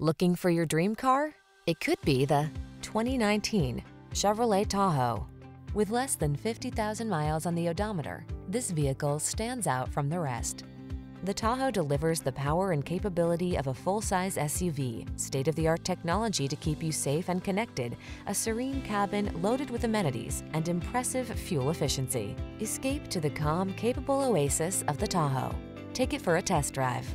Looking for your dream car? It could be the 2019 Chevrolet Tahoe. With less than 50,000 miles on the odometer, this vehicle stands out from the rest. The Tahoe delivers the power and capability of a full-size SUV, state-of-the-art technology to keep you safe and connected, a serene cabin loaded with amenities, and impressive fuel efficiency. Escape to the calm, capable oasis of the Tahoe. Take it for a test drive.